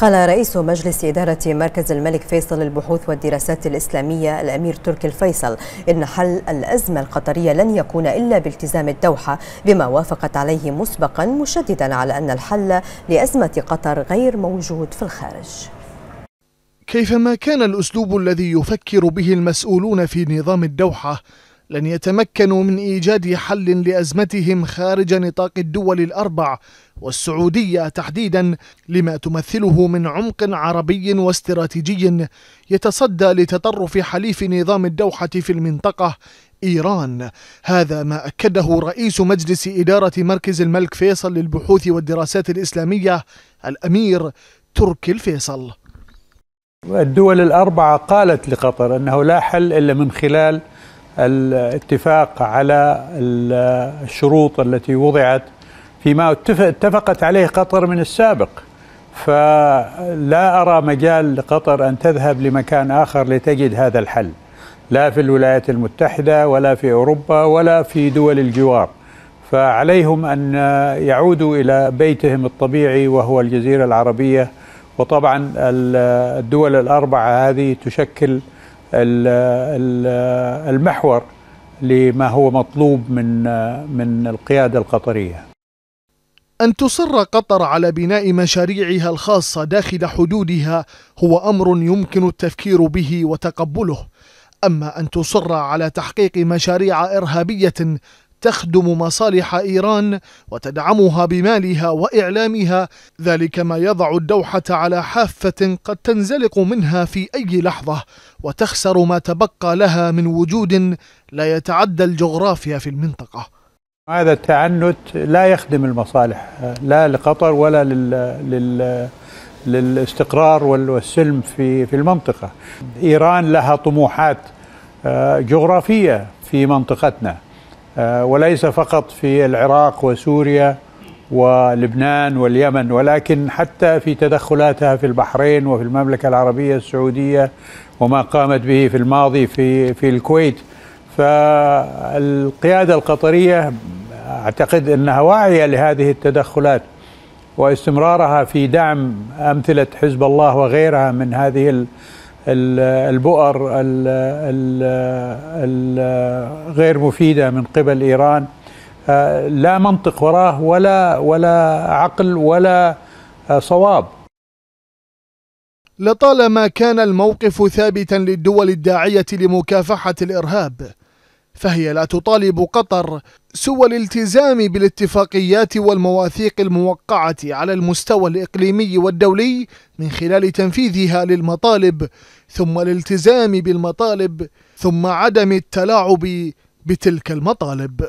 قال رئيس مجلس إدارة مركز الملك فيصل للبحوث والدراسات الإسلامية الأمير تركي الفيصل إن حل الأزمة القطرية لن يكون إلا بالتزام الدوحة بما وافقت عليه مسبقا مشددا على أن الحل لأزمة قطر غير موجود في الخارج. كيفما كان الأسلوب الذي يفكر به المسؤولون في نظام الدوحة لن يتمكنوا من إيجاد حل لأزمتهم خارج نطاق الدول الأربع والسعودية تحديدا لما تمثله من عمق عربي واستراتيجي يتصدى لتطرف حليف نظام الدوحة في المنطقة إيران. هذا ما أكده رئيس مجلس إدارة مركز الملك فيصل للبحوث والدراسات الإسلامية الأمير تركي الفيصل. الدول الأربعة قالت لقطر إنه لا حل إلا من خلال الاتفاق على الشروط التي وضعت فيما اتفقت عليه قطر من السابق. فلا أرى مجال لقطر أن تذهب لمكان آخر لتجد هذا الحل. لا في الولايات المتحدة ولا في أوروبا ولا في دول الجوار. فعليهم أن يعودوا إلى بيتهم الطبيعي وهو الجزيرة العربية. وطبعا الدول الأربعة هذه تشكل المحور لما هو مطلوب من من القيادة القطرية. أن تصر قطر على بناء مشاريعها الخاصة داخل حدودها هو أمر يمكن التفكير به وتقبله، أما أن تصر على تحقيق مشاريع إرهابية تخدم مصالح إيران وتدعمها بمالها وإعلامها ذلك ما يضع الدوحة على حافة قد تنزلق منها في أي لحظة وتخسر ما تبقى لها من وجود لا يتعدى الجغرافيا في المنطقة هذا التعنت لا يخدم المصالح لا لقطر ولا لل, لل... للاستقرار والسلم في في المنطقة. إيران لها طموحات آه، جغرافية في منطقتنا وليس فقط في العراق وسوريا ولبنان واليمن ولكن حتى في تدخلاتها في البحرين وفي المملكة العربية السعودية وما قامت به في الماضي في في الكويت. فالقيادة القطرية أعتقد أنها واعية لهذه التدخلات واستمرارها في دعم أمثلة حزب الله وغيرها من هذه البؤر الغير مفيدة من قبل إيران. آه، لا منطق وراه ولا ولا عقل ولا آه، صواب. لطالما كان الموقف ثابتا للدول الداعية لمكافحة الإرهاب فهي لا تطالب قطر سوى الالتزام بالاتفاقيات والمواثيق الموقعة على المستوى الإقليمي والدولي من خلال تنفيذها للمطالب ثم الالتزام بالمطالب ثم عدم التلاعب بتلك المطالب.